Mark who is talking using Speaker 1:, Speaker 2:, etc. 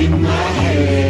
Speaker 1: in my head.